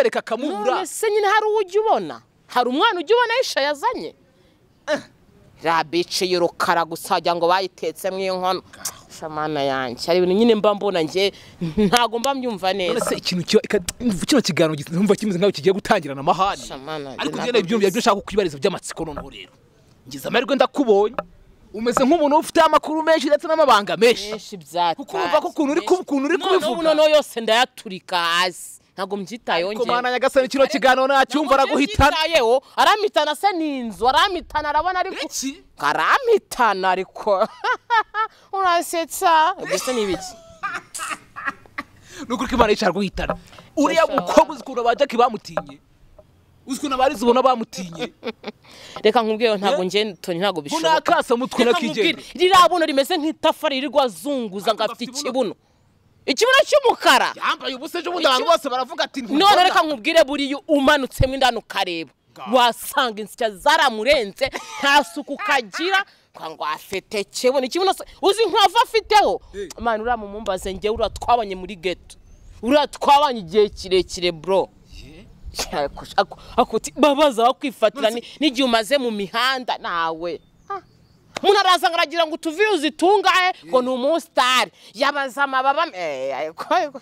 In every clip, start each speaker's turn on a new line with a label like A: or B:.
A: kukwereka akamubura
B: none se nyine hari uwo ujya ubona hari umwana ujya ubona yisha yazanye? Ra bici y'urukara gusa wagira ngo bayitetsemo inkono. Shamana yanjye hari ibintu nyine mba mbona njye ntabwo mba mbyumva neza.
A: Se ikintu kino kiganiro numva kimeze nkaho kigiye gutangirana amahane.
B: Shamana,
A: ariko
B: njye
A: njye
B: ntabwo
A: ibyumvira byo ushaka kwibariza by'amatsiko noneho rero. Ngize amahirwe ndakubonye. Umeze nk'umuntu ufite amakuru menshi ndetse n'amabanga menshi. Kuko urumva ko ukuntu uri kubivuga.
B: noneho yose ndayaturika hasi. Ntabwo mbyitayeho
A: ariko
B: njyewe.
A: mana nyagasani kino kiganiro nacyumva araguhitana.
B: mbyitayeho. Aramitana se ni inzu? Aramitana arabona ariko
A: iki
B: aramitana ariko. Urasetsa. Se ni ibiki?
A: Ni ukuri ko imana yicara guhitana uriya mukobwa uzi ukuntu ba jackie bamutinye uzi ukuntu abarizi ubona bamutinye?
B: Reka nkubwire ntabwo njye toni ntabwo bishoboka.
A: Nakasa mutwe
B: Reka nkubwire,
A: nakigenda
B: ririya buno rimeze nk'itafari ririrwa azunguza ngo afite ikibuno. Ikibuno cy'umukara.
A: Yambaye ubusa ejo bundi abantu bose baravuga ati
B: none reka nkubwire buriya umanutsemo indani ukareba. Wasanga insya zaramurenze nta suku kagira. Ngo afite kibuno ikibuno uzi inkovu afiteho? Mani uriya mumumbaze njyewe uriya twabanye muri geto uriya twabanye igihe kirekire bro. Akuti babaza bakwifatira ni- n'igihe umaze mu mihanda nawe. Umuntu araza ngo aragira ngo utuviyuzi tungahe ngo ni umusitari yabaza amababa eh, ariko-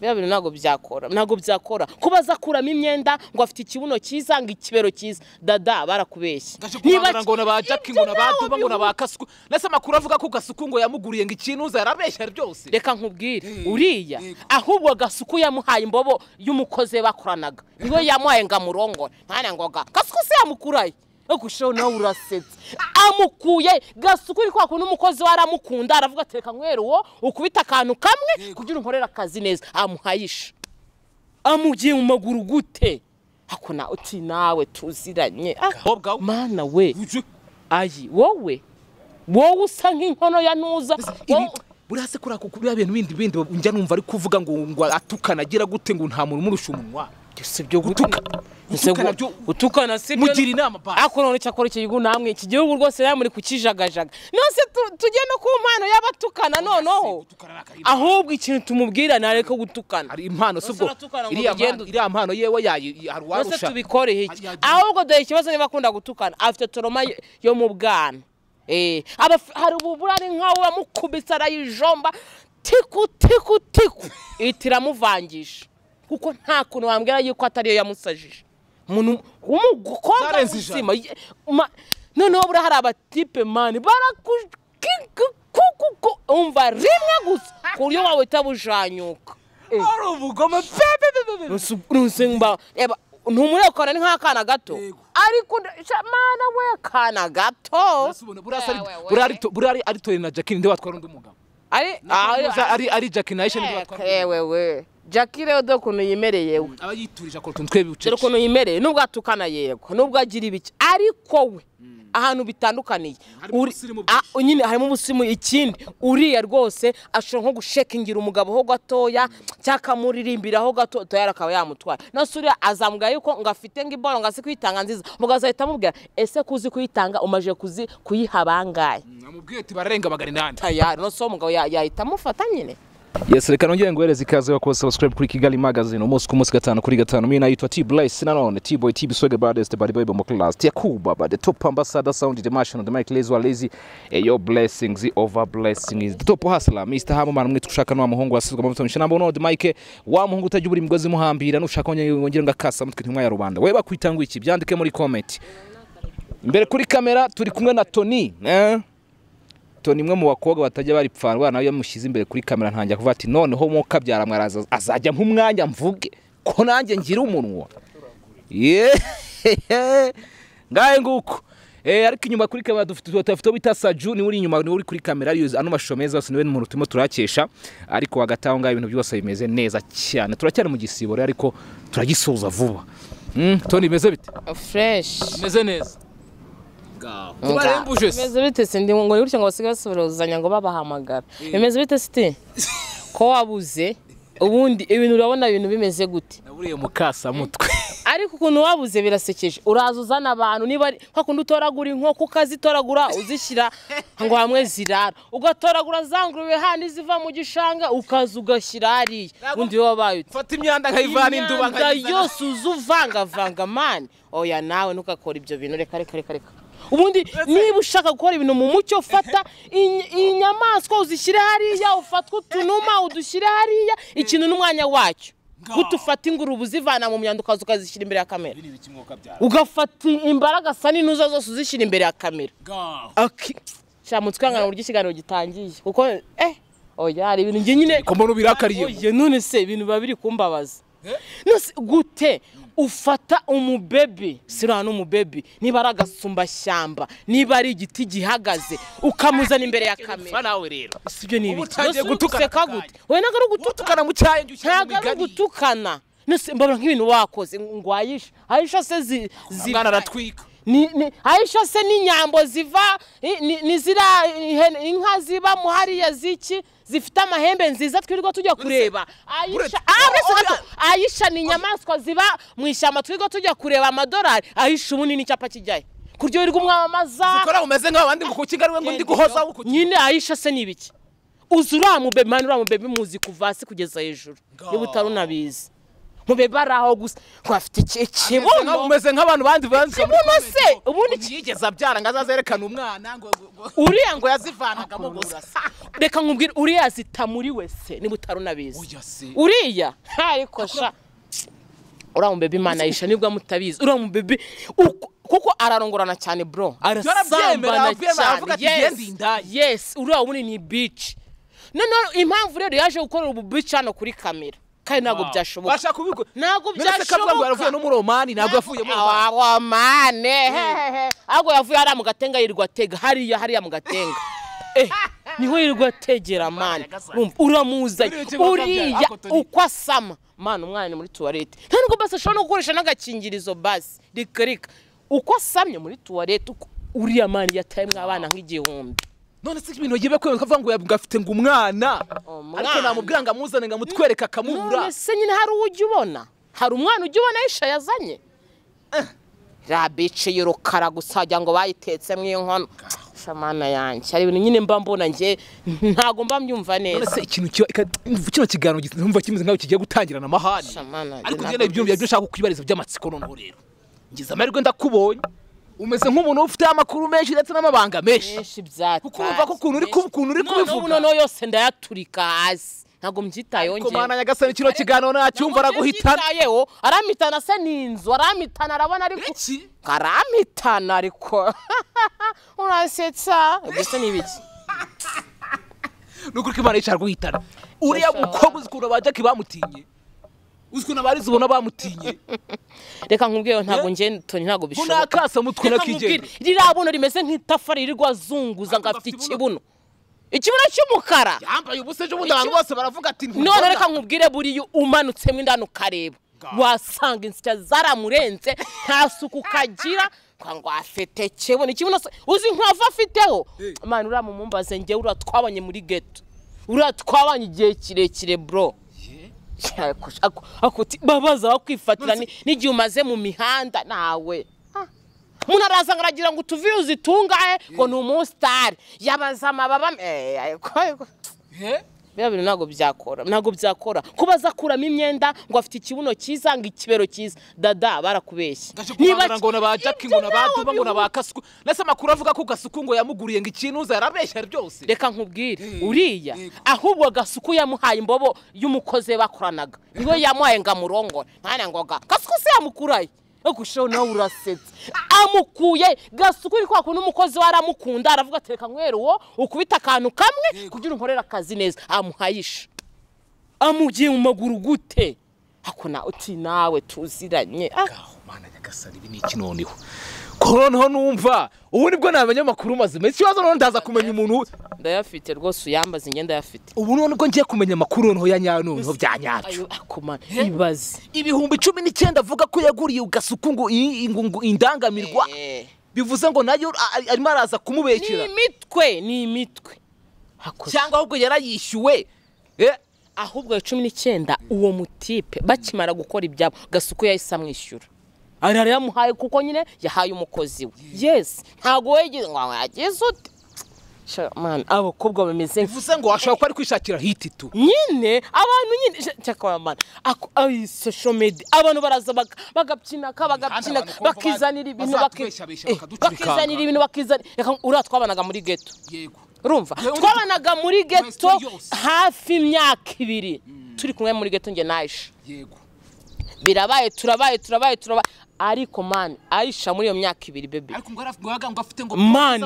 B: biriya bintu ntabwo byakora ntabwo byakora. Kuba aza akuramo imyenda ngo afite ikibuno cyiza ngo ikibero cyiza. Dada barakubeshya
A: kubangana ngo na ba jackie ngo na ba duba ngo na ba kasuku. Ndetse amakuru avuga ko gasuku ngo yamuguriye ngo ikintu uza yarabeshya byose.
B: Reka nkubwire. Uriya ahubwo gasuku yamuhaye imbobo y'umukozi we bakoranaga. Niwe yamuhaye ngo amurongore. Ngo ga gasuku se yamukuraye? Ariko ushaho nawe urasetse. Amukuye gasuku uri kwaka n'umukozi we aramukunda aravuga ati reka nkwere uwo ukubita akantu kamwe kugira unkorere akazi neza. Amuhayisha. Amugiye mu maguru gute? Ako na uti nawe tuziranye. Ah, mana we. Ayi wowe? Wowe usa nk'inkono ya ntuza
A: buriya se kuriya kuko biriya bintu bindi bindi njya numva ari kuvuga ngo ngo atukana agira gute ngo nta muntu umurusha umunwa?
B: Si byo
A: Gutuka- gutukana byo-
B: utukana si byo
A: mugira inama basi
B: ariko none cyakora iki? Gihugu namwe iki? Gihugu rwose namwe muri kukijagajaga nose tu- tujye no ku mpano y'abatukana noneho.
A: gutukana ni
B: ahubwo ikintu tumubwira nareke gutukana.
A: Hari impano si
B: Nose
A: ubwo iriya mpano- yewe hari
B: nose
A: uwarusha
B: tubikoreho iki
A: Yagiye-
B: ahubwo dore ikibazo niba akunda gutukana. Afite toroma yo- mu bwana. Eh, hari ububura ari nkawe uramukubise arayijomba. Tiku tiku tiku. Ihita iramuvangisha kuko nta kuntu wambwira yuko atariyo yamusajije. Umuntu w'umukobwa
A: Zarenze
B: muzima. Ye- ma- noneho buriya hari abatipe mani barakukuku umva rimwe gusa ku buryo wawe utabujanyuka. Eh.
A: ari ubugome. Pe pe pe pe pe
B: rusimba reba ntumurekana ni nk'akana gato.
A: Yego.
B: ariko nda- sha- mana we kana gato?
A: Mbese ubona buriya se ari-
B: Wewe,
A: buriya ari
B: we.
A: to- buriya ari- ari tori na jackie ninde watwara undi mugabo?
B: Ari
A: Uza ari ari jackie na aisha ninde watwara undi mugabo?
B: wewe jackie rero dore ukuntu yimereye we.
A: Aba yiturije akora utuntu
B: dore ukuntu yimereye nubwo atukana yego nubwo agira ibiki ariko we ahantu bitandukaniye. Nyine harimo ubusirimu ikindi uriya rwose ashobora nko gushekingira umugabo ho gatoya cyangwa akamuririmbiraho gato toyara akaba yamutwara nose uriya azamubwira yuko ngo afite ngo imboro ngo azi kuyitanga nziza. Mugabo azahita amubwira ese kuzi kuyitanga umaze kuzi kuyiha bangahe?
A: Amubwiye ati bararenga magana inani.
B: Tayari nose uwo mugabo ya- yahita amufata nyine.
A: Yes reka nongere nguhereze ikaze wakoze subscribe kuri kigali magazine. Umunsi ku munsi gatanu kuri gatanu. Mimi naitwa t bless nanone t boy t biswege baddest bari bible mu class tia kuba the top ambassador sound international the mike lazy lazy. Eh, your blessings over blessings. The top hustler mr hamo man mwitwa ushaka no muhungu wasizwe amavuta mishana mbono the mike wa muhungu utajya ubura imigozi muhambira nushaka wongera ngakasa mutwe ntimwa ya rubanda we bakwitanga iki byandike muri comment. Imbere kuri kamera turi kumwe na Tony eh? Tony imwe mu bakobwa batajya baripfana nawe yamushyize imbere kuri kamera ntangira kuvuga ati noneho muka byaramwara aza- azajya nk'umwanya mvuge ko nanjye ngira umunwa. Ngahe nguko? Eh, ariko inyuma kuri kamera dufite uwo bita Saju ni we uri inyuma ni we uri kuri kamera ariyo ano mashusho meza yose ni we muntu turimo turakesha ariko hagati aho ngaho ibintu byose bimeze neza cyane. Turacyari mu gisibo rero ariko turagisoza vuba. Mm, Tony bimeze bite?
B: Fureshi
A: bimeze neza. Tubarembuje se
B: bimeze bite? Sindi ngo ni gutya ngo basigaye basuhuzanya ngo babahamagara bimeze bite siti? Ko wabuze ubundi ibintu urabona ibintu bimeze gute?
A: Naburiye mukasamutwe.
B: Ariko ukuntu wabuze birasekeje. Uraza uzana abantu niba ari nka kundi utoragura inkoko ukazitoragura uzishyira ngo hamwe zirara. Ugatoragura za ngurube handi ziva mu gishanga ukaza ugashyira hariya. Undi wabaye uti
A: fata imyanda nkayivana induba
B: imyanda yose uza uvangavanga mani oya nawe ntukakora ibyo bintu. Reka reka reka reka. Ubundi niba ushaka gukora ibintu mu mucyo fata iny- inyamaswa uzishyire hariya ufatwe utunuma udushyire hariya ikintu n'umwanya wacyo. Guta ufata ingurube uzivana mu myanda ukaza ukazishyira imbere ya kamera. Ugafata imbaraga sa n'inuza zose uzishyira imbere ya kamera. Mutwe wangana uburyo ikiganiro gitangiye. Kuko eh oya hari ibintu njye nyine
A: ko mbona ubirakariye
B: none se ibintu biba biri kumbabaza. Nose gute? Ufata umubebe. Siriya n'umubebe niba ari agasumbashyamba niba ari igiti gihagaze ukamuzana imbere ya kamera.
A: nawe rero.
B: Si ibyo ni ibiki?
A: Akanya.
B: gute? wowe ntabwo ari ugutukana
A: utukana mu cyayi
B: ntabwo ari ugutukana mbabura nk'ibintu wakoze. Ngo ayisha ayisha se zi zi-
A: umwana aratwika.
B: Ni ni ayisha se n'inyambo ziva ni- ni ni ziriya inka ziba hariya ziki? Zifite amahembe nziza twirirwa tujya kureba. ayisha ah ayisha ni inyamaswa ziba mu ishyamba twirirwa tujya kureba amadolari. Ayisha ubundi n'icyapa kijyayo. Kuryo wirirwa umwamamaza
A: ukora umeze nk'abandi ngo kuki ngari we ngo ndi guhoza
B: nyine ayisha se ni ibiki? Uzi uriya mubebe mani uriya mubebe muzi kuva hasi kugeza hejuru. Niba utari unabizi mubebe ari aho gusa. Ngo afite iki- ikibuno
A: umeze nk'abantu bandi
B: ikibuno se! ubundi
A: yigeze abyara ngo azazerekane umwana
B: uriya ngo
A: yazivanagamo gusa
B: reka nkubwire uriya zita muri wese niba utari unabizi
A: oya se.
B: Uriya? Ariko sha. uriya mubebe imana yisha ni bwo mutabizi uriya mubebe uko- kuko ararongorana cyane bro. Arasambana cyane.
A: aravuga ati,
B: yes.
A: "Genda indaya."
B: yes uriya ubundi ni bici noneho impamvu rero yaje gukorera ubu bici hano kuri kamera. Kandi ntabwo byashoboka.
A: Bashaka kubikora?
B: Ntabwo
A: kavuga ngo yaravuye no
B: byashoboka.
A: muri omani ntabwo yavuye muri omani
B: awa mane hehehe ahubwo yavuye hariya mu gatenga yirirwa atega hariya hariya mu gatenga. Eh ni ho yirirwa ategera mani uramuzanye.
A: Uriya
B: uko asama. Mani umwana ni muri tuwarete nta nubwo basi ashobora no gukoresha n'agakingirizo basi. Rika rika uko asamye muri tuwarete uriya mani yatayemo abana nk'igihumbi.
A: None se ibintu yagiye kwemera kavuga ngo yagafite ngo umwana.
B: Umwana.
A: ariko namubwira ngo amuzane ngo amutwereke akamubura.
B: None se nyine hari uwo ujya ubona? Hari umwana ujya ubona yisha yazanye? Ya bici y'urukara gusa wagira ngo bayitetsemo inkono. Shamana yanjye hari ibintu nyine mba mbona njye ntabwo mba mbyumva
A: none
B: neza
A: kino kiganiro numva kimeze nk'aho kigiye gutangirana amahane. Ariko
B: ntabwo
A: ngenda ibyumva ibyo ushaka kukwibariza by'amatsiko noneho rero. Ngize amahirwe ndakubonye. Umeze nk'umuntu ufite amakuru menshi ndetse n'amabanga menshi.
B: Menshi
A: kuko urumva ko ukuntu uri ku- ukuntu uri kubivuga.
B: noneho yose ndayaturika hasi. Ntabwo mbyitayeho
A: ariko
B: kumana
A: mana nyagasani kino kiganiro nacyumva araguhitana.
B: yewe aramitana se ni inzu. Aramitana arabona ariko aramitana ariko. Urasetsa. Gusa ni ibiki?
A: Ni ukuri ko imana yicara guhitana uriya mukobwa uzi ukuntu bajya kiba bamutinye uzi ukuntu abarizi ubona bamutinye.
B: Reka nkubwire ntabwo njye toni ntabwo bishoboka.
A: Nakasa mutwe
B: reka nkubwire
A: nakigenda
B: ririya buno rimeze nk'itafari ririrwa azunguza ngo afite ikibuno. Ikibuno cy'umukara.
A: Yambaye ubusa ejo bundi abantu bose baravuga ati
B: none reka nkubwire buriya umanutsemo indani ukareba. Wasanga insya zaramurenze nta suku kagira ngo afite kibuno ikibuno uzi nkava afiteho? Mani uriya mumumbaze njyewe uriya twabanye muri geto uriya twabanye igihe kirekire bro. Babaza bakwifatira ni- n'igihe umaze mu mihanda nawe. Ah. umuntu araza ngo aragira ngo utuviyuzi tungahe ngo ni umusitari yabaza amababa eh, biriya bintu ntabwo byakora ntabwo byakora. Kuba aza akuramo imyenda ngo afite ikibuno cyiza ngo ikibero cyiza. Dada barakubeshya
A: niba ngo na ba jackie ngo na ba duba ngo na ba kasuku. Nese amakuru avuga ko gasuku ngo yamuguriye ngo ikintu uza yarabeshya byose.
B: Reka nkubwire. Uriya ahubwo gasuku yamuhaye imbobo y'umukozi we bakoranaga. Niwe yamuhaye ngo amurongore ntange ngo ga gasuku se yamukuraye. Ariko ushaho nawe urasetse. Amukuye gasuku uri kwa kuntu umukozi we aramukunda aravuga ati reka nkwere uwo ukubita akantu kamwe kugira unkorere akazi neza. Amuhayisha amugiye mu maguru gute? Ako na uti nawe tuziranye. Ah
A: aho mana nyagasani ibi ni iki noneho? Noneho numva. Ubu ni bwo namenya amakuru mazima ikibazo noneho ndaza kumenya umuntu
B: ndayafite rwose uyambaze ingenda ayafite
A: ubu noneho ngiye kumenya amakuru noneho ya nyayo noneho bya nyabyo
B: ibaze.
A: Ibihumbi cumi n'icyenda avuga ko yaguriye gasuku ngo indangamirwa.
B: Eh.
A: bivuze ngo na yo arimo araza
B: ni
A: kumubekera.
B: Imitwe ni imitwe
A: cyangwa ahubwo yarayishyuwe. Eh,
B: ahubwo cumi n'icyenda uwo mutipe. Bakimara gukora ibyabo. Gasuku yahise amwishyura. Arara yamuhaye kuko nyine yahaye umukozi we. Yes. Ntabwo wegeze ngo yagize ute? Abakobwa bameze
A: bivuze ngo washobora kuba ari kwishakira hiti tu.
B: Nyine abantu nyine social media abantu baraza baga- bagabyinaka bagabyinaka
A: abakobwa
B: bakizanira ibintu eh,
A: bakaducurikanga.
B: bakizanira ibintu bakizanira uriya twabanaga muri
A: Yewe undi-
B: twabanaga muri
A: yose.
B: hafi imyaka ibiri. Turi kumwe muri njye naisha
A: yego.
B: Birabaye turabaye turabaye turabaye. Ariko mani aisha muri iyo myaka ibiri bebe mani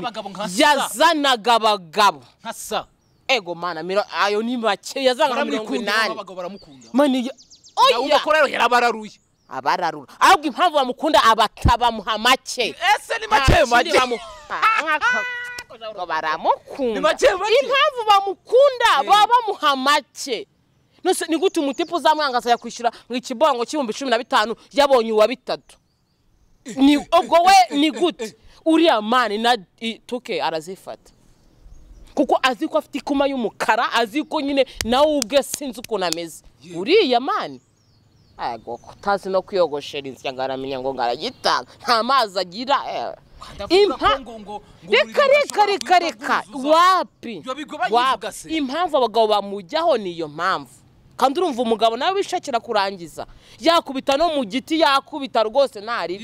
B: yazanaga abagabo.
A: Nka sa.
B: Ego mana miro ayo ni make yazanaga mirongo inani. mani oya!
A: rero yarabararuye.
B: Abararura ahubwo impamvu bamukunda abatabamuha make.
A: Ese ni make make?
B: baramukunda. Impamvu bamukunda baba bamuha make. Ni gute umutipe uzamwangaza yakwishyura ngo ikibongo cy'ibihumbi cumi na bitanu yabonye uwa bitatu? Ni ubwo we ni gute uriya mani na tuke arazifata. Kuko azi ko afite ikuma y'umukara azi ko nyine nawe ubwe sinzi ukuntu ameze uriya mani utazi no kwiyogoshera insya ngo aramenya ngo ngaragitanga nta mazi agira eh. Impa- reka reka reka reka. wapi? Wapi? impamvu abagabo bamujyaho niyo mpamvu. Kandi urumva umugabo nawe wishakira kurangiza. Yakubita no mu giti yakubita rwose ntari.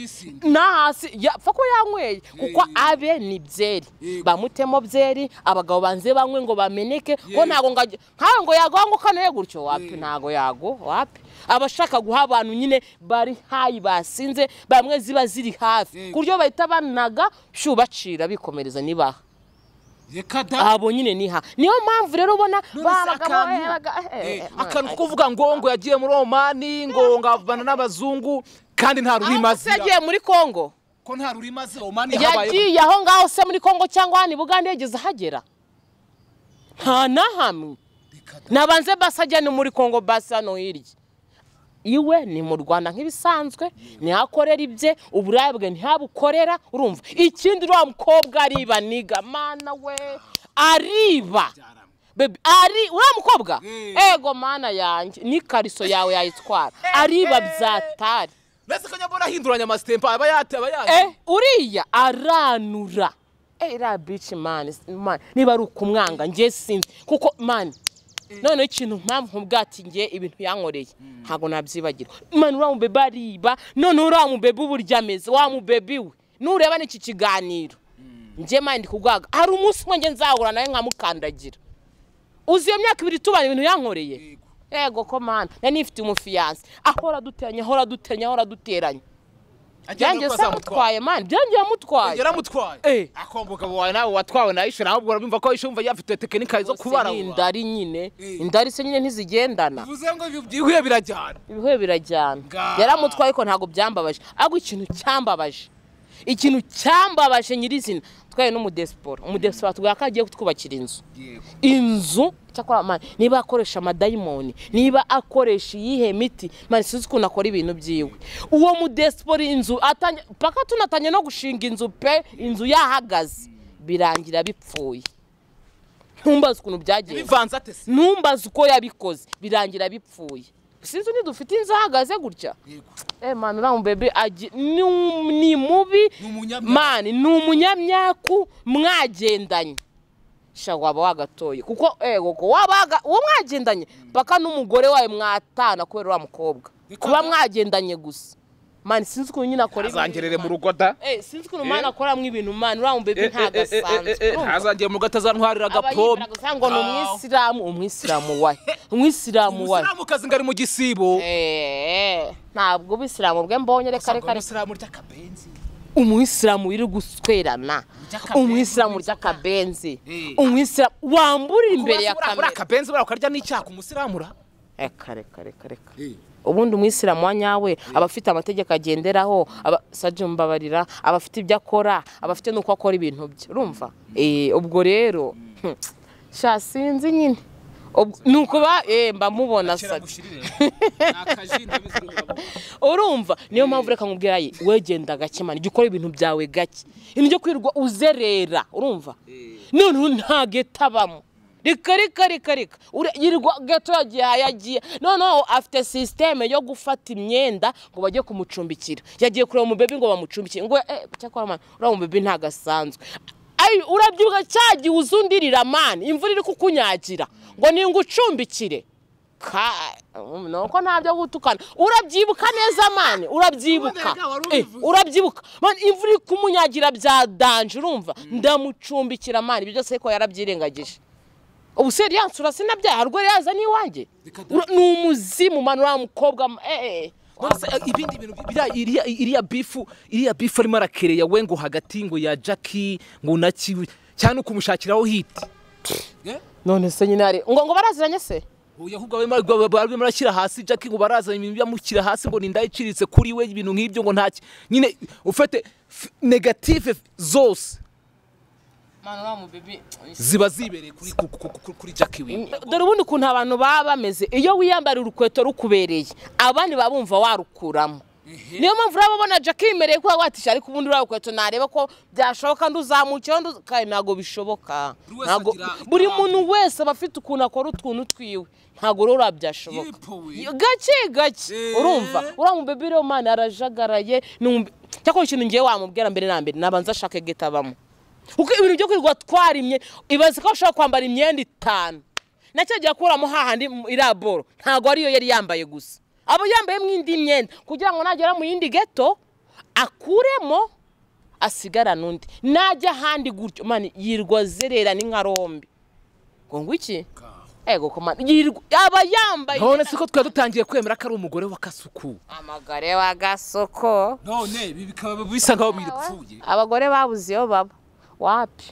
B: Hasi yapfa ko yanyweye. Kuko abe ni byeri. Bamutemo byeri abagabo banze banywe ngo bameneke. Ko ngajya nkawe ngo yaguha ngo kane gutyo? Wapi? Ntago yago wapi? Abashaka guha abantu nyine bari hayi basinze bamwe ziba ziri hafi. Ku buryo bahita banaga shu bacira bikomereza nibaha. Abo nyine niha niyo mpamvu rero ubona
A: akantu-
B: eh, eh,
A: Eh, ko kuvuga ngo ngo yagiye muri omani ngo ngavana n'abazungu kandi nta azira
B: yagiye muri kongo
A: ko nta rurimi azi omani
B: yagiye aho ngaho se muri kongo cyangwa hano i bugande yageze ahagera nta na hamwe. Nabanze basi ajya ni muri kongo basi hano hirya. Iwe ni mu rwanda nk'ibisanzwe ntihakorera ibye uburaya bwe ntihabukorera urumva? Ikindi uriya mukobwa ariba niga mana we ariba. Ari uriya mukobwa?
A: Eh.
B: ego mana yanjye n'ikariso yawe yayitwara. Ariba byatari.
A: Mbese ko nyabona ahinduranya amasitempa aba yate aba yate?
B: Eh uriya aranura. Eh iriya bici mani niba ari ukumwanga njye sinzi. Kuko mani noneho ikintu mpamvu nkubwati njye ibintu yankoreye ntabwo nabyibagirwa. Mani uriya mubebe ariba noneho uriya mubebe uburyo ameze wa mubebe we. Nureba n'iki kiganiro. Njye mani ndi kugwaga. Hari umunsi umwe njye nzahura nawe nkamukandagira. Uzi iyo myaka ibiri tubana ibintu yankoreye? Yego. Ko mani nari nifite umufiyanse ahora duteranya ahora duteranya ahora duteranya. Byanjye se amutwaye mani byanjye yamutwaye.
A: Yaramutwaye
B: Eh.
A: ako umugabo wawe nawe watwawe na Aisha nawe urabimva ko Aisha yumva yafite tekinika zo kubara
B: ni indari nyine.
A: Eh.
B: indari se nyine ntizigendana.
A: Bivuze ngo ibi byihuye birajyana.
B: Ibihuye birajyana. Yaramutwaye ariko ntabwo byambabaje. Ahubwo ikintu cyambabaje. Ikintu cyambabaje nyirizina. Twaye n'umudesipora umudesipora ko agiye kutwubakira inzu. Inzu niba akoresha amadayimoni niba akoresha iyihe miti sinzi ukuntu akora ibintu byiwe. Uwo mudesipora inzu atanye paka tunatangiye no gushinga inzu pe inzu yahagaze. Birangira bipfuye. Ntumbaze ukuntu byagenze. Ntumbaze uko yabikoze. Birangira bipfuye. Sinzi ntidufite inzu ahagaze gutya. Eh mani uriya mubebe agi- ni mubi. Mani ni umunyamyaku mwagendanye. Waba wagatoye. Kuko wabaga uwo mwagendanye paka n'umugore wawe mwatana kubera uriya mukobwa. Kuba
A: da.
B: mwagendanye gusa. Mani sinzi ukuntu nyine akora
A: azangerere mu rugo da
B: Eh, sinzi ukuntu mani akoramo ibintu mani uriya mubebe ntagasanzwe urumva?
A: ntazangere mu rugo atazantwarira
B: gusa ngo ni umwisilamu umwisilamu wahe umwisilamu wahe
A: umusilamukazi ngo ari mu gisibo.
B: Eh, ntabwo ubisilamu bwe mbonye reka reka reka.
A: umusilamu
B: umwisilamu uri guswerana. Umwisilamu ry'akabenzi
A: Eh.
B: umwisilamu wamburira imbere ya kamera.
A: akabenzi buriya ukarya n'icyaha umusilamura?
B: Reka reka reka reka. Ubundi umwisilamu wa nyawe aba afite amategeko agenderaho sajya mbabarira aba afite ibyo akora aba afite n'uko akora ibintu bye. Urumva? Eh, ubwo rero hmm, sinzi nyine. Ubwo- ni uko ba eh, mba mubona sajya urumva? Niyo mpamvu reka nkubwira ye wegenda gake mani jya ukora ibintu byawe gake. Ibintu byo kwirirwa uzerera. Urumva? Noneho nta geta abamo rika rika rika rika yirirwa gato yagiye yagiye. Noneho afite sisiteme yo gufata imyenda ngo bajye kumucumbikira. Yagiye kureba umubebi ngo bamucumbikire. Ngo eh cyakora mani uriya mubebi ntabwo asanzwe urabyibuka cya gihe uzundirira mani imvura iri kukunyagira. Ngo ningucumbikire. Ka nuko ntabyo gutukana. Urabyibuka neza mani urabyibuka. Eh, urabyibuka. Imvura iri kumunyagira bya danje urumva? Ndamucumbikira mani ibyo byose ariko yarabyirengagije. Ubu se yansura sinabyaye harwo yaza n'iwanjye. Ni umuzimu mani uriya mukobwa eh, eh.
A: Eh, ibindi bintu biriya- iriya bifu iriya bifu arimo arakereya we ngo hagati ngo ya Jackie ngo na kiwi cyane ukumushakiraho hiti
B: none se nyine hari ngo ngo baraziranye se?
A: Ahubwo barimo barashyira hasi Jackie ngo barazana ibintu byamushyira hasi ngo ninda iciriritse kuri we ibintu nk'ibyo ngo ntaki nyine ufite negative zose ziba zibereye kuri ku- ku- ku- kuri Jackie we
B: dore ubundi ukuntu abantu baba bameze. Iyo wiyambarira urukweto rukubereye. Abandi baba bumva warukuramo. Niyo mpamvu urabona jackie yimereye kuba watisha ariko ubundi uriya rukweto nareba ko byashoboka nduzamukiyeho ndu- kandi ntabwo bishoboka.
A: Buri
B: muntu wese aba afite ukuntu akora utuntu twiwe. Ntabwo rero byashoboka gake gake. Urumva uriya mubebi rero mani arajagaraye. Ni umbe- cyakora ikintu ngiye wamubwira mbere na mbere nabanza ashake geta abamo kuko ibintu byo kwirirwa twarimye ibaze ko ashobora kwambara imyenda itanu. Nacyo agiye akuramo hahandi iriya boro ntabwo ariyo yari yambaye gusa. Aba yambayemo indi myenda kugira ngo nagera mu yindi geto akuremo asigarane undi najya ahandi gutyo. Mani yirwa zerera ni nka rombi ngo ngo iki? Ego ko mani yirwa aba yambaye
A: none se ko twari dutangiye kwemera ko ari umugore wa kasuku.
B: Amagare wa gasoko.
A: None ibi bikaba bisa nkaho birapfuye
B: abagore babuze iyo baba. Wapi?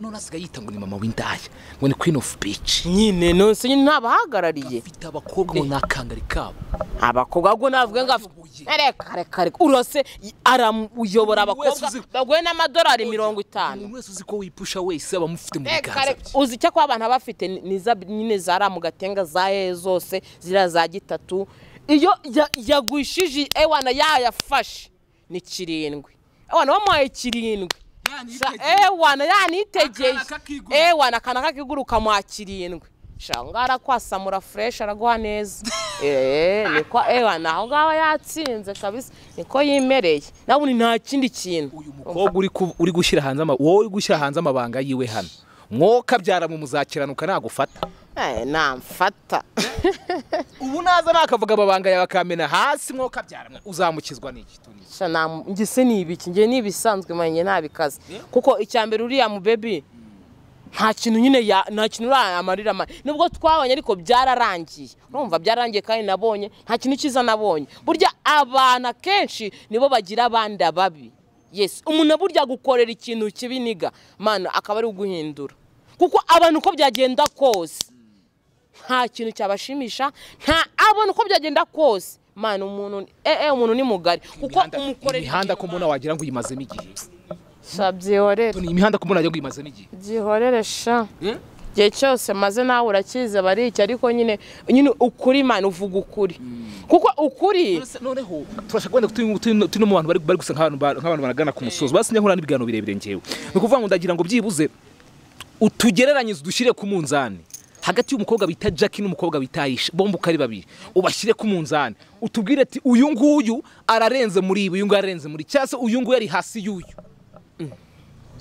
A: None asigaye yita ngo ni mama w'indaya. Ngo ni queen of beach
B: nyine nonse nyine ntabahagarariye
A: afite abakobwa ngo ni akangari kabo.
B: Abakobwa ahubwo navuga ngo afite reka reka reka. Urose aramuyobora abakobwa baguhe n'amadolari mirongo itanu.
A: umuntu wese uzi ko wipusha wese aba amufite mu biganza
B: uzi icyo kuba abantu bafite? Nyine zariya mu gatenga za he zose ziriya za gitatu. Iyo ya- yagwishije ewana yayafashe ni kirindwi. Ewana bamuhaye kirindwi. Ewana yanitegeye
C: Akana kakiguru.
B: ewana akana kakiguruka muha kirindwi sha ngaho arakwasamura fureshi araguha neza. Eee niko ewana aho ngaho yatsinze kabisa. Niko yimereye. Nawe ubundi nta kindi kintu.
A: Uyu mukobwa uri uri gushyira hanze wowe uri gushyira hanze amabanga yiwe hano. Mwoka byara mu muzakiranuka nagufata.
B: Eh, namfata.
A: Ubu naza nakavuga amabanga yawe akamena hasi mwoka byara mwe uzamukizwa n'iki Tony?
B: Sha, nam- njye se ni ibiki njye ni ibisanzwe manye ntabikaze kuko icya mbere uriya mu bebi nta kintu nyine ya- nta kintu urayamarira nubwo twabonye ariko byararangiye. Urumva byararangiye kandi nabonye nta kintu cyiza nabonye. Burya abantu akenshi nibo bagira abandi ababi. Yes umuntu burya gukorera ikintu kibi niga mana akaba ari uguhindura. Kuko abantu uko byagenda kose nta kintu cyabashimisha nta abona uko byagenda kose. Mana umuntu eh, eh, umuntu ni mugari. Kuko umukorera
A: imihanda ko mbona wagira ngo uyimazemo igihe?
B: Sha byihorere.
A: Tony, imihanda ko mbona wagira ngo uyimazemo igihe?
B: Byihorere sha.
A: Eh?
B: igihe cyose maze nawe ari iki ariko nyine nyine ukuri mana uvuga ukuri. Kuko ukuri
A: noneho turashaka wenda turi no mu bantu bari bari gusa nk'abantu ba- nk'abantu baragana ku musozo. Basi nkora n'ibiganiro birebire ngewe ni ukuvuga ngo ndagira ngo byibuze utugereranyirize udushyire ku munzani. Hagati y'umukobwa bita Jackie n'umukobwa bita Aisha bombi uko ari babiri. Ubashyire ku munzani utubwire ati uyu nguyu ararenze muri ibi uyu nguyu ararenze muri cyangwa se uyu nguyu ari hasi y'uyu.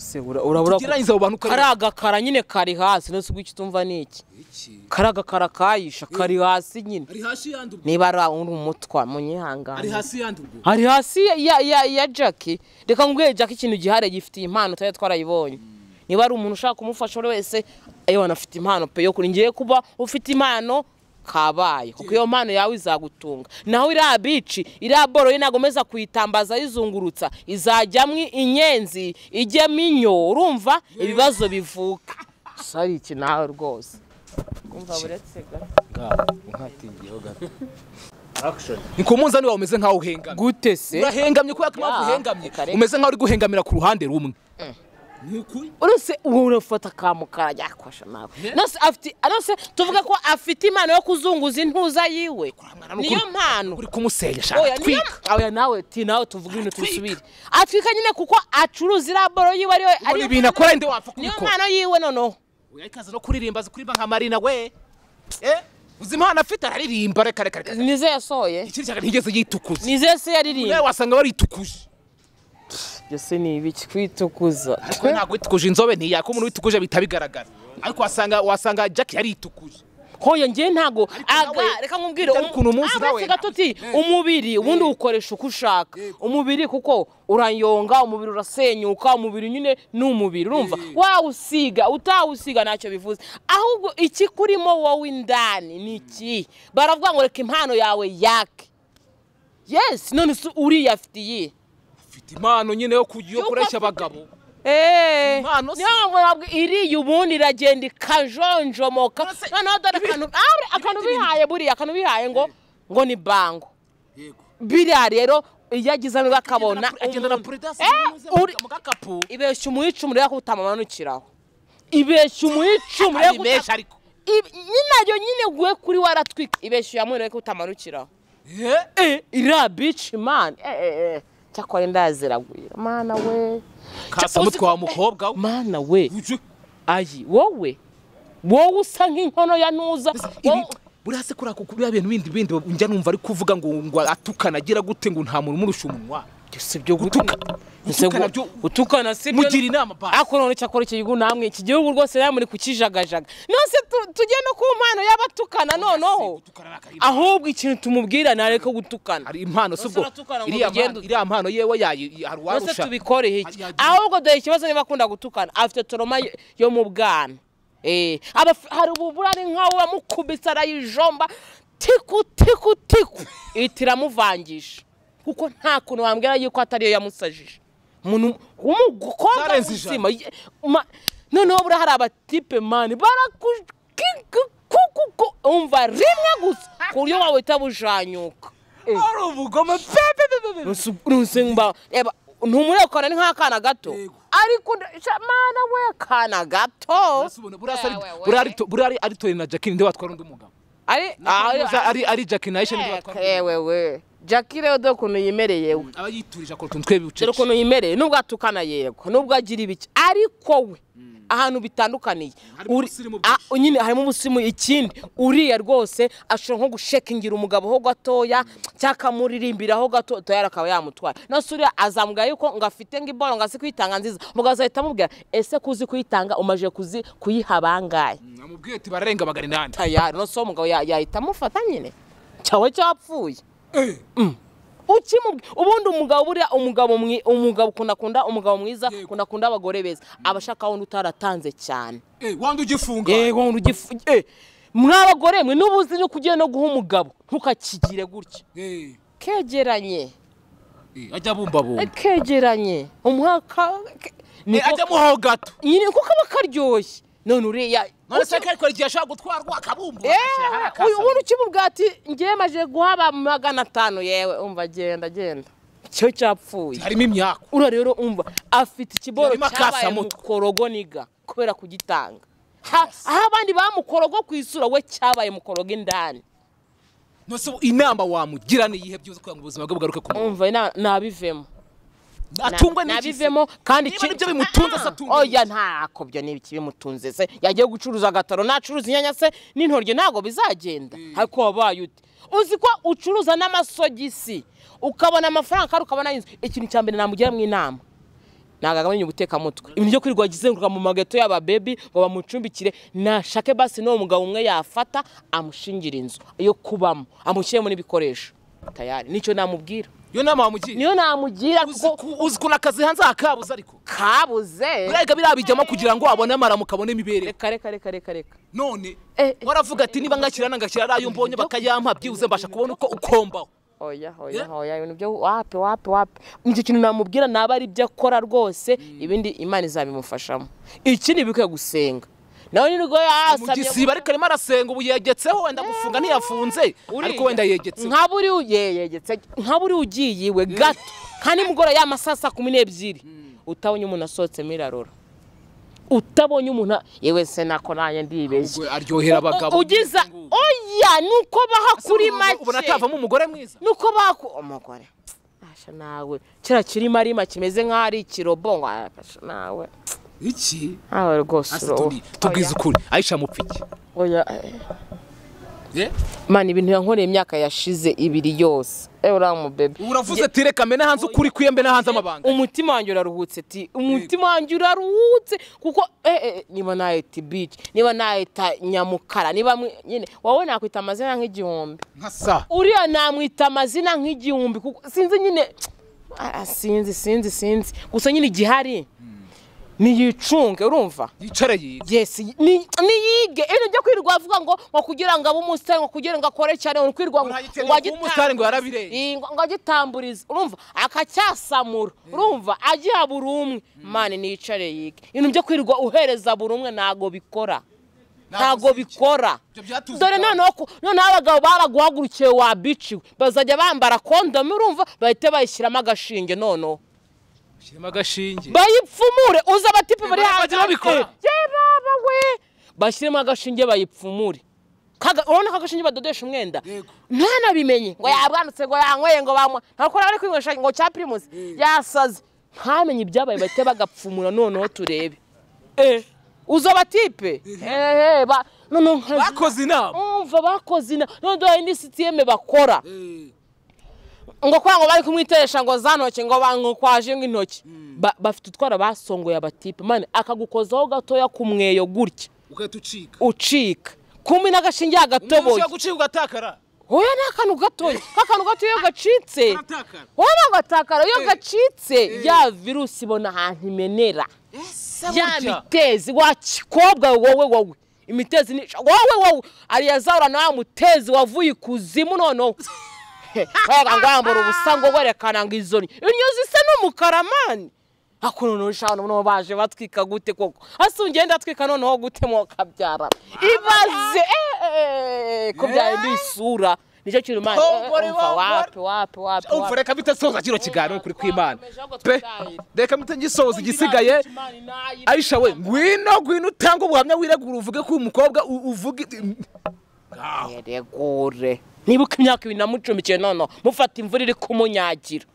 B: Ko
A: tugereranyirize abo bantu uko ari
B: kari agakara nyine kari hasi nose ubwo icyo utumva ni iki? Kari agakara kayisha kari hasi nyine.
A: Ari hasi ubwo
B: niba ari uri umutwa munyihangane.
A: Ari hasi
B: ya, Jackie reka ngubwire Jackie ikintu gihari gifitiye impano tutari twarayibonye. Niba ari umuntu ushaka kumufasha buri wese ewe anafite impano pe. Yo kuri ngiye kuba ufite impano kabaye. Kuko iyo mpano yawe izagutunga. Naho iriya bici iriya boro ye nagomeza kuyitambaza ayizungurutsa. Izajyamo inyenzi ijyamo inyo. Urumva? Ibibazo bivuka. Sari iki nawe rwose. Umva buretse gato
A: ni ku munzani wawe umeze nk'aho uhengamye.
B: Gute se?
A: Urahengamye kubera ko impamvu uhengamye umeze nk'aho uri guhengamira ku ruhande rumwe. Ukuri
B: uretse ubu urafata ka mukara yakwasha nawe afite nose tuvuga ko afite impano yo kuzunguza intuza yiwe. Niyo mpano.
A: uri kumusenya shaka
B: niyo
A: twika.
B: oya nawe ti nawe tuvuga ibintu tubisubire atwika nyine kuko acuruza iriya boro yiwe ariyo
A: ubona ibintu akora ndi wapfa
B: niyo
A: kubikora?
B: mpano yiwe noneho
A: oya ikaze no kuririmba azi kuririmba nka marina we. Eh? Uzi impano afite? Araririmba reka reka reka
B: nize yasohoye
A: ikindi cyane ntigeze yitukuza.
B: Nize se yaririmba
A: wasanga baritukuje
B: byose ni ibiki? Kwitukuza.
A: Ntabwo witukuje inzobe ntiyaka umuntu witukuje bihita bigaragara ariko wasanga wasanga Jack yaritukuje
B: hoya njye ntago aga
A: nawe,
B: reka nkubwire
A: n'ukuntu umunsi
B: gato uti umubiri ubundi ukoresha uko ushaka. Umubiri kuko urayonga umubiri urasenyuka umubiri nyine ni umubiri urumva? Wawusiga utawusiga ntacyo bivuze. Ahubwo ikikurimo wowe indani ni iki? Baravuga ngo reka impano yawe yake. Yes none se uriya afite iyi?
A: afite impano nyine yo
B: afite-
A: abagabo.
B: Eh,
A: se.
B: niyo mpamvu iriya ubundi iragenda ikajonjomoka. Noneho dore akantu akantu bihaye buriya akantu bihaye ngo ngo ni bango. Biriya rero iyo agize amwe akabona Eh, uri-
A: mu gakapu.
B: Ibeshya umuyicumu rero ko utamumanukiraho. Ibeshya umuyicumu rero
A: menshi ariko.
B: Nyine guhe kuri waratwika ibeshya uyamwere ko utamanukiraho.
A: Eh,
B: eh iriya bici mani eh eh eh. Cyakora ndaziragwira mana we.
A: Kasamutwe wa mukobwa we.
B: Mana we. Ayi wowe. Wowe usa nk'inkono ya wowe-
A: buriya se kuriya bintu bindi bindi njya numva ari kuvuga ngo ngo atukana agira gute ngo nta muntu umurusha umunwa?
B: Si byo
A: Gutuka- gutukana
B: si byo
A: mugira inama basi.
B: ariko none cyakora iki gihugu namwe iki gihugu rwose namwe muri kukijagajaga nose tu- tujye no ku mpano y'abatukana noneho. Ahubwo ikintu tumubwira ntareke gutukana.
A: Hari impano si ubwo iriya mpano- yewe yayi hari
B: nose tubikoreye iki? Ahubwo dore ikibazo niba akunda gutukana. Afite toroma yo- mu bwana. Eh, aba- hari ububurari nkawe wamukubise arayijomba. Tiku tiku tiku. Ihita iramuvangisha kuko nta kuntu wambwira yuko atariyo yamusajije. Umuntu w'umukobwa
A: Zarenze ijana.
B: muzima ye- ma- noneho buriya hari abatipe mani barakukuku umva rimwe gusa ku buryo wawe uhita bujanyuka. Eh.
A: ari ubugome.
B: Reba ntumurekana ni nk'akana gato. Ariko mana we kana gato.
A: Buriya ari- Tori na Jackie nde watwara undi mugabo?
B: Ari
A: Ari- na Aisha nde watwara
B: jackie rero dore ukuntu yimereye we
A: aba yiturije akora utuntu twe
B: dore ukuntu yimereye nubwo atukana yego. Nubwo agira ibiki ariko we ahantu bitandukaniye.
A: Ubusirimu
B: a- nyine harimo ubusimu ikindi. Uriya rwose ashobora nko gushekingira umugabo ho gatoya cyangwa akamuririmbiraho gato toyara akaba yamutwara nose uriya azamubwira yuko ngo afite ngo imboro ngo azi kuyitanga nziza. Umugabo azahita amubwira ese kuzi kuyitanga umaze kuzi kuyiha bangahe?
A: Namubwiye ati bararenga magana inani
B: tayari. Nose uwo mugabo ya- yahita amufata nyine. Cyawe cyapfuye. Ubundi umugabo buriya umugabo umugabo ukunda akunda umugabo mwiza ukunda akunda abagore beza. Aba ashaka wundi utaratanze cyane.
A: Eh, wandi ugifunga.
B: Yego wundi ugifu eh mwabagore mwe n'ubuzi no kugiye no guha umugabo ntukakigire gutya.
A: Eh,
B: kegeranye.
A: Eh, ajya bumbabumba
B: kegeranye. Umwaka
A: Eh, ajya muhaho gato.
B: Nyine kuko aba karyoshye. None uriya
A: none se ariko igihe ashobora gutwarwa akabumbu
B: Eh, uyu ubundi ukimubwira ati ngewe maje guhaba magana atanu yewe umva genda genda. Cyo cyapfuye.
A: Harimo imyaka.
B: Ura rero umva afite ikiboro cyabaye mukorogo niga kubera kugitanga. Aho abandi bamukorogo ku isura we cyabaye mukorogo indani.
A: Inama wamugira ni iyihe byuze kugira ngo ubuzima bwe bugaruke ku murongo
B: umva na- nabivemo.
A: Atungwe n'iki
B: nabivemo kandi
A: Niba
B: ni
A: byo bimutunze se atungwe
B: oya
A: n'iki?
B: ntako byo ni bimutunze se. Yagiye gucuruza agataro nacuruza inyanya se n'intoryi ntabwo bizagenda. Ariko wabaye ute? Uzi ko ucuruza n'amasogisi ukabona amafaranga kandi ukabona inzu ikintu cya mbere namugira mu inama. Ntabwo agabanya ubutekamutwe. Ibintu byo kwirirwa agizenguruka mu mageto y'ababebi ngo bamucumbikire. Nashake basi n'uwo mugabo umwe yafata amushingira inzu yo kubamo. Amushyiremo n'ibikoresho. Tayari. Nicyo namubwira.
A: Iyo nama wamugira
B: niyo namugira
A: uzi ukuntu akazi hanze hakabuze ariko?
B: Kabuze?
A: Urega biriya bijyamo kugira ngo abone amaramuko abone imibereho
B: reka reka reka reka reka.
A: None
B: Eh,
A: waravuga ati niba ngakira nangakira ari ayo mbonye bakayampa byibuze mbasha kubona uko ukombaho
B: oya oya
A: Yeah.
B: oya ibintu byo wapi wapi wapi icyo kintu namubwira naba ari ibyo akora rwose ibindi imana izabimufashamo. Ikindi bikwiye gusenga. Nawe nirwo
A: mu
B: yasabye
A: gisiba ariko arimo arasenga ubu yegetseho wenda gufunga ntiyafunze. ariko wenda yegetseho
B: nka buri u- ye- yegetse. Nka buri ugiye iwe gato. Nka nimugoroba ya masaa saa kumi n'ebyiri. Utabonye umuntu asohotsemo irarora utabonye umuntu yewe se nako nanjye ndibeshye
A: aryohera abagabo.
B: ugiza oya nuko baha kuri make.
A: ubona atavamo umugore mwiza.
B: Nuko baku umugore. Nawe. Kiriya kirimo arima kimeze nk'aho ari ikirobongo. Asha nawe.
A: Iki?
B: Rwose
A: tubwize ukuri
B: eh.
A: Eh?
B: mana ibintu yankoreye imyaka yashize ibiri yose. Ewe uriya mubebe
A: uravuze ati reka mene hanze ukuri kwiyembe na hanze amabanga
B: umutima wanjye uraruhutse ti umutima wanjye uraruhutse. Kuko eh, eh, niba nahita bici niba nahita nyamukara niba nyine wowe nakwita amazina nk'igihumbi. Uriya namwita amazina nk'igihumbi kuko sinzi nyine Ah, sinzi sinzi sinzi. Gusa nyine igihari. Niyicunge urumva?
A: Yicare
B: ni- niyige. Ino ujya kwirirwa avuga ngo ngo kugira ngo abe umusitari ngo kugira ngo akore cyane ngo kwirirwa ngo
A: Urahitira
B: ngo
A: ngo
B: agitamburize. Urumva? Akacyasamura. Urumva? Agiha buri umwe. Mani nicare yige. Ibintu byo kwirirwa uhereza buri umwe ntago bikora. Ntago bikora. Dore noneho abagabo baraguhagurukiye wabiciwe bazajya bambara kondomu urumva? Bahite bayishyiramo agashinge noneho.
A: Shyiramo agashinge
B: bayipfumure uzi abatipe bari hanze.
A: babikora.
B: ye baba we. Bashyiremo agashinge bayipfumure. Kaga- urabona ko agashinge badodesha umwenda? Ntanabimenye ngo yabwanutse ngo yanyweye ngo banywa ntakora bari kwinywesha ngo cya primus. Yasaze. Ntamenye ibyabaye bahite bagapfumura noneho turebe. Eh. Uzi abatipe? Ehe ba noneho nkazi-
A: bakoze inama.
B: Umva bakoze inama. None dore indi sitiyeme bakora. Ngo kwa ngo bari kumwiteresha ngo za ntoki ngo bankwaje nk'intoki Ba- bafite utwara basongoye abatipe. Mani akagukozaho gatoya ku mweyo gutya.
A: Ugahita ucika.
B: Ucika. Kumbi n'agashinge yagatoboye
A: gucika ugatakara.
B: Oya ni akantu gatoya. K'akantu gatoya iyo gacitse. Wowe ntabwo gatakara. Iyo
A: Eh.
B: gacitse ya virusi ibona ahantu imenera. Ya mitezi. Wa kikobwa wowe wowe. Imitezi ni wowe wowe. Ariyazahura na wa mutezi wavuye ikuzimu noneho. waga ngo wambara ubusa ngo werekana ngo izo ni. Inyuzi isa n'umukara mani noneho ushaka noneho baje batwika gute koko? Hasi ugenda atwika noneho gute mo kabyara ibaze eh, eh, ko byahinduye isura. Nicyo kintu mani eh,
A: Tombore,
B: umva wapi wapi wapi
A: umva reka mpite soza kino kiganiro kuri kw'imana pe reka mpite ngisoza igisigaye. aisha we ngwino ngwino utange ubuhamya wiregura uvuge ko uyu mukobwa u- uvuga
B: yiregure nibuka imyaka ibiri namucumbikiye noneho mufata imvura iri kumunyagira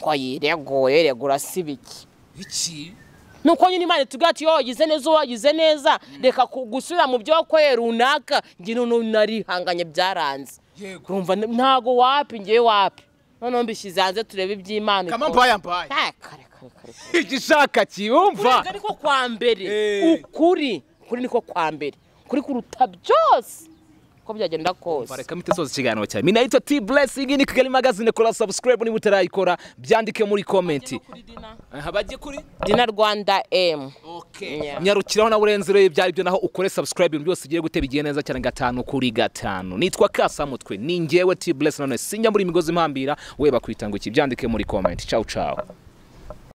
B: ngo yiregure yiregura si biki
A: iki?
B: Nuko nyine imana itubwira ati wagize neza wagize neza. Reka gusubira mu byo wakoreye runaka noneho narihanganye byaranze. Urumva ntago wapi ngewe wapi. Noneho mbishyize hanze turebe iby'imana
A: kama
B: ikora. kare.
A: igishaka kiyumva.
B: Niko kwa mbere.
A: Eh.
B: ukuri ukuri niko kwa mbere. Ukuri kuruta byose. Uko byagenda kose.
A: Reka mpite soza ikiganiro cyawe. Minaitwa t blessing ni kigali magazine. Kora subscribe niba utarayikora. Byandike muri komenti bajye kuri
B: dina. Rwanda emu
A: nyarukiraho nawe urenzero ibyo ari byo naho ukore subscribe ibintu byose ugiye gute bigiye neza cyane. Gatanu kuri gatanu. Nitwa kasamutwe. Ni ngewe t bless none sinjya muri imigozi impambira we bakwita ngo iki. Byandike muri komenti ciao ciao.